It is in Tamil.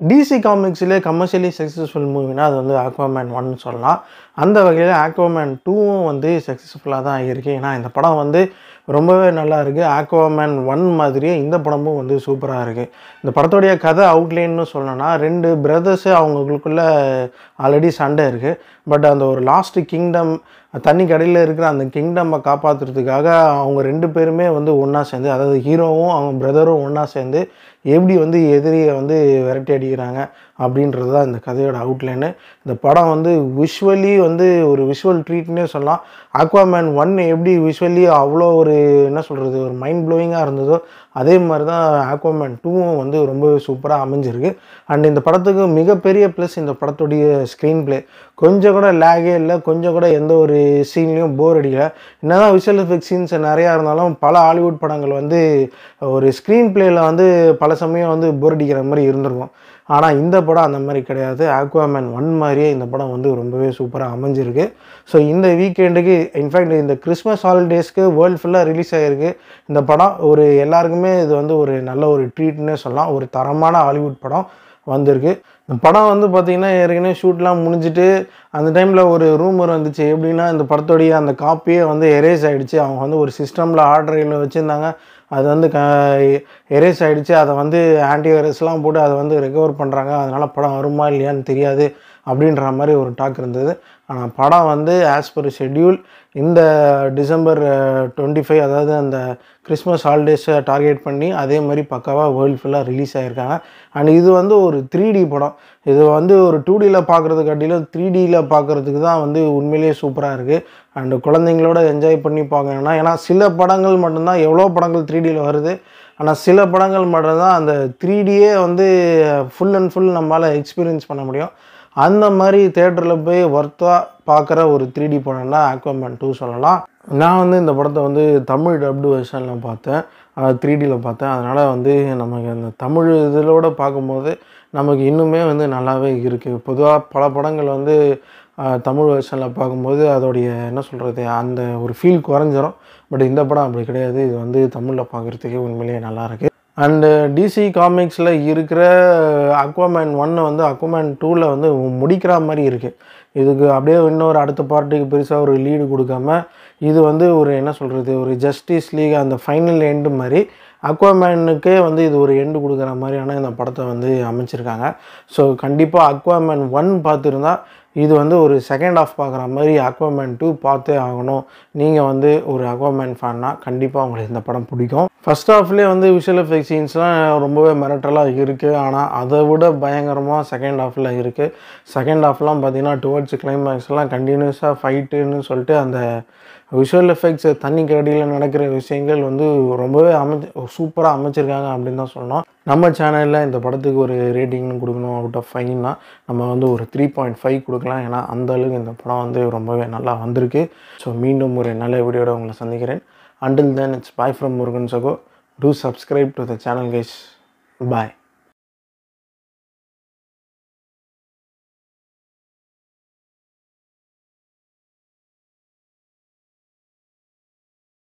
டிசி காமிக்ஸ்லேயே கமர்ஷியலி சக்ஸஸ்ஃபுல் மூவினா அது வந்து ஆக்வாமேன் ஒன்னு சொல்லலாம். அந்த வகையில் ஆக்வாமேன் டூவும் வந்து சக்ஸஸ்ஃபுல்லாக தான் ஆகியிருக்கு ஏன்னா இந்த படம் வந்து ரொம்பவே நல்லா இருக்குது ஆக்வாமேன் ஒன் மாதிரியே இந்த படமும் வந்து சூப்பராக இருக்குது இந்த படத்துடைய கதை அவுட்லைன்னு சொல்லணும்னா ரெண்டு பிரதர்ஸு அவங்களுக்குள்ள ஆல்ரெடி சண்டை இருக்குது பட் அந்த ஒரு லாஸ்ட் கிங்டம் தண்ணி கடையில் இருக்கிற அந்த கிங்டம்மை காப்பாற்றுறதுக்காக அவங்க ரெண்டு பேருமே வந்து ஒன்றா சேர்ந்து அதாவது ஹீரோவும் அவங்க பிரதரும் ஒன்றா சேர்ந்து எப்படி வந்து எதிரியை வந்து விரட்டி அடிக்கிறாங்க அப்படின்றது தான் இந்த கதையோட அவுட்லைனு இந்த படம் வந்து விஷுவலி வந்து ஒரு விஷுவல் ட்ரீட்னே சொல்லலாம். ஆக்வாமேன் ஒன் எப்படி விஷுவலி அவ்வளோ ஒரு என்ன சொல்கிறது ஒரு மைண்ட் ப்ளோயிங்காக இருந்ததோ அதே மாதிரி தான் ஆக்வாமேன் டூவும் வந்து ரொம்ப சூப்பராக அமைஞ்சிருக்கு. அண்ட் இந்த படத்துக்கு மிகப்பெரிய ப்ளஸ் இந்த படத்துடைய ஸ்க்ரீன் ப்ளே கொஞ்சம் கூட லேகே இல்லை கொஞ்சம் கூட எந்த ஒரு சீன்லேயும் போர் அடிக்கல. என்னதான் விஷுவல் எஃபெக்ட் சீன்ஸ் நிறையா இருந்தாலும் பல ஹாலிவுட் படங்கள் வந்து ஒரு ஸ்க்ரீன் பிளேயில் வந்து பல சமயம் வந்து போர் அடிக்கிற மாதிரி இருந்திருக்கும். ஆனால் இந்த படம் அந்த மாதிரி கிடையாது. ஆக்வாமேன் ஒன் மாதிரியே இந்த படம் வந்து ரொம்பவே சூப்பராக அமைஞ்சிருக்கு. ஸோ இந்த வீக்கெண்டுக்கு இன்ஃபேக்ட் இந்த கிறிஸ்மஸ் ஹாலிடேஸ்க்கு வேர்ல்டு ஃபுல்லாக ரிலீஸ் ஆகிருக்கு இந்த படம் ஒரு எல்லாருக்குமே இது வந்து ஒரு நல்ல ஒரு ட்ரீட்னே சொல்லலாம். ஒரு தரமான ஹாலிவுட் படம் வந்திருக்கு. இந்த படம் வந்து பார்த்திங்கன்னா ஏற்கனவே ஷூட்லாம் முடிஞ்சிட்டு அந்த டைமில் ஒரு ரூமர் வந்துச்சு. எப்படின்னா இந்த படத்துடைய அந்த காப்பியே வந்து எரேஸ் ஆகிடுச்சு அவங்க வந்து ஒரு சிஸ்டமில் ஆர்டரில் வச்சுருந்தாங்க. அது வந்து க எரேஸ் ஆகிடுச்சு அதை வந்து ஆன்டிவைரஸ்லாம் போட்டு அதை வந்து ரெக்கவர் பண்ணுறாங்க அதனால் படம் வருமா இல்லையான்னு தெரியாது அப்படின்ற மாதிரி ஒரு டாக் இருந்தது. ஆனால் படம் வந்து ஆஸ் பர் ஷெட்யூல் இந்த டிசம்பர் டுவெண்ட்டி ஃபைவ் அதாவது அந்த கிறிஸ்மஸ் ஹாலிடேஸை டார்கெட் பண்ணி அதே மாதிரி பக்காவாக வேர்ல்டு ஃபுல்லாக ரிலீஸ் ஆகியிருக்காங்க அண்ட் இது வந்து ஒரு த்ரீ டி படம். இது வந்து ஒரு டூ டியில் பார்க்குறதுக்காட்டிலும் த்ரீ டியில் பார்க்குறதுக்கு தான் வந்து உண்மையிலேயே சூப்பராக இருக்குது அண்டு குழந்தைங்களோட என்ஜாய் பண்ணி பார்க்கணும்னா ஏன்னா சில படங்கள் மட்டும்தான் எவ்வளோ படங்கள் த்ரீ டியில் வருது. ஆனால் சில படங்கள் மட்டும்தான் அந்த த்ரீ டியே வந்து ஃபுல் அண்ட் ஃபுல் நம்மளால் எக்ஸ்பீரியன்ஸ் பண்ண முடியும். அந்த மாதிரி தேட்டரில் போய் ஒர்த்தாக பார்க்குற ஒரு த்ரீ டி படம்னா ஆக்வாமேன் டூ சொல்லலாம். நான் வந்து இந்த படத்தை வந்து தமிழ் டப்டு வெர்ஷனில் பார்த்தேன். த்ரீ டியில் பார்த்தேன். அதனால் வந்து நமக்கு அந்த தமிழ் இதிலோடு பார்க்கும்போது நமக்கு இன்னுமே வந்து நல்லாவே இருக்குது பொதுவாக பல படங்கள் வந்து தமிழ் வெர்ஷனில் பார்க்கும்போது அதோடைய என்ன சொல்கிறது அந்த ஒரு ஃபீல் குறைஞ்சிரும். பட் இந்த படம் அப்படி கிடையாது. இது வந்து தமிழில் பார்க்குறதுக்கே உண்மையிலேயே நல்லாயிருக்கு அண்டு டிசி காமிக்ஸில் இருக்கிற அக்வாமேன் ஒன்னை வந்து அக்வாமேன் டூவில் வந்து முடிக்கிற மாதிரி இருக்குது இதுக்கு அப்படியே இன்னொரு அடுத்த பார்ட்டிக்கு பெருசாக ஒரு லீடு கொடுக்காம இது வந்து ஒரு என்ன சொல்கிறது ஒரு ஜஸ்டிஸ் லீக் அந்த ஃபைனல் எண்டு மாதிரி அக்வாமேனுக்கே வந்து இது ஒரு எண்டு கொடுக்குற மாதிரியான இந்த படத்தை வந்து அமைச்சிருக்காங்க. ஸோ கண்டிப்பாக அக்வாமேன் ஒன் பார்த்துருந்தா இது வந்து ஒரு செகண்ட் ஆஃப் பார்க்குற மாதிரி அக்வாமேன் டூ பார்த்தே ஆகணும். நீங்கள் வந்து ஒரு அக்வாமேன் ஃபேன்னா கண்டிப்பாக உங்களுக்கு இந்த படம் பிடிக்கும். ஃபஸ்ட் ஆஃப்லேயே வந்து விஷுவல் எஃபெக்ட் சீன்ஸ்லாம் ரொம்பவே மிரட்டலாக இருக்குது ஆனால் அதை விட பயங்கரமாக செகண்ட் ஆஃபில் இருக்குது செகண்ட் ஹாஃப்லாம் பார்த்தீங்கன்னா டுவர்ட்ஸ் கிளைமேக்ஸ்லாம் கண்டினியூஸாக ஃபைட்டுன்னு சொல்லிட்டு அந்த விஷுவல் எஃபெக்ட்ஸ் தண்ணிக்கு அடியில் நடக்கிற விஷயங்கள் வந்து ரொம்பவே அமைச்சு சூப்பராக அமைச்சிருக்காங்க அப்படின்னு தான் சொல்லணும். நம்ம சேனலில் இந்த படத்துக்கு ஒரு ரேட்டிங்னு கொடுக்கணும் அவுட் ஆஃப் ஃபைவ்னா நம்ம வந்து ஒரு த்ரீ பாயிண்ட் ஃபைவ் கொடுக்கலாம். ஏன்னா அந்த அளவுக்கு இந்த படம் வந்து ரொம்பவே நல்லா வந்திருக்கு. ஸோ மீண்டும் ஒரு நல்ல வீடியோட உங்களை சந்திக்கிறேன். Until then it's bye from Murugan சகோ. Do subscribe to the channel guys bye